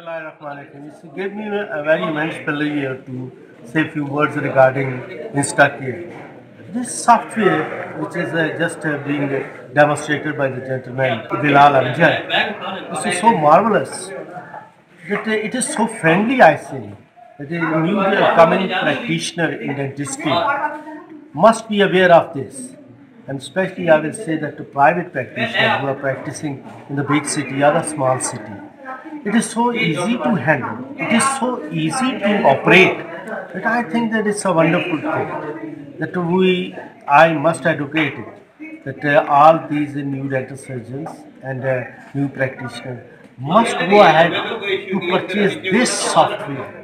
It gave me a very immense pleasure to say a few words regarding InstaCare. This software, which is uh, just uh, being demonstrated by the gentleman Bilal Amjad, this is so marvelous that uh, it is so friendly, I say. That a new coming practitioner in dentistry must be aware of this. And especially, I will say that to private practitioners who are practicing in the big city or the small city, it is so easy to handle. It is so easy to operate that I think that it's a wonderful thing. That we, I must educate it. That uh, all these new dental surgeons and uh, new practitioners must go ahead to purchase this software.